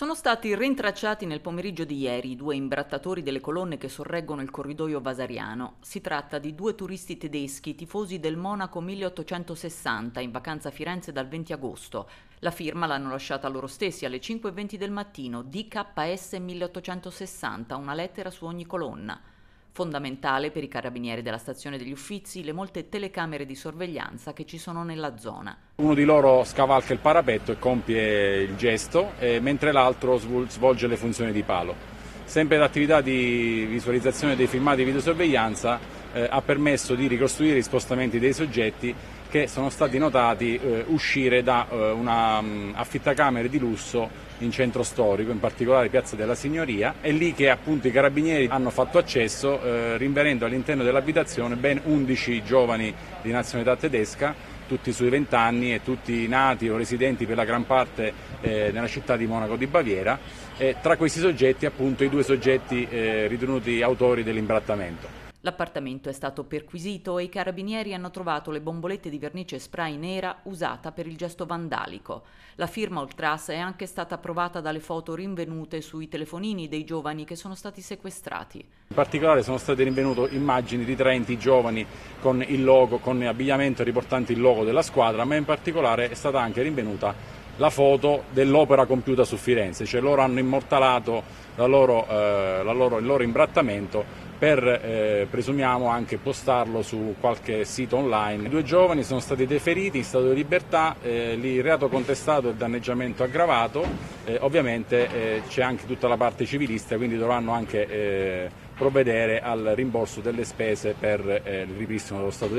Sono stati rintracciati nel pomeriggio di ieri due imbrattatori delle colonne che sorreggono il corridoio vasariano. Si tratta di due turisti tedeschi tifosi del Monaco 1860 in vacanza a Firenze dal 20 agosto. La firma l'hanno lasciata loro stessi alle 5.20 del mattino, DKS 1860, una lettera su ogni colonna. Fondamentale per i carabinieri della stazione degli Uffizi le molte telecamere di sorveglianza che ci sono nella zona. Uno di loro scavalca il parapetto e compie il gesto, mentre l'altro svolge le funzioni di palo. Sempre l'attività di visualizzazione dei filmati di videosorveglianza eh, ha permesso di ricostruire gli spostamenti dei soggetti che sono stati notati eh, uscire da eh, una um, affittacamere di lusso in centro storico, in particolare Piazza della Signoria, è lì che appunto i carabinieri hanno fatto accesso eh, rinvenendo all'interno dell'abitazione ben 11 giovani di nazionalità tedesca, tutti sui 20 anni e tutti nati o residenti per la gran parte eh, nella città di Monaco di Baviera, e tra questi soggetti appunto i due soggetti eh, ritenuti autori dell'imbrattamento. L'appartamento è stato perquisito e i carabinieri hanno trovato le bombolette di vernice spray nera usata per il gesto vandalico. La firma Ultras è anche stata provata dalle foto rinvenute sui telefonini dei giovani che sono stati sequestrati. In particolare sono state rinvenute immagini di 30 giovani con il logo, con abbigliamento riportanti il logo della squadra, ma in particolare è stata anche rinvenuta la foto dell'opera compiuta su Firenze, cioè loro hanno immortalato la loro, eh, la loro, il loro imbrattamento per, eh, presumiamo, anche postarlo su qualche sito online. I due giovani sono stati deferiti in stato di libertà, eh, il reato contestato è danneggiamento aggravato, eh, ovviamente eh, c'è anche tutta la parte civilista, quindi dovranno anche eh, provvedere al rimborso delle spese per eh, il ripristino dello stato di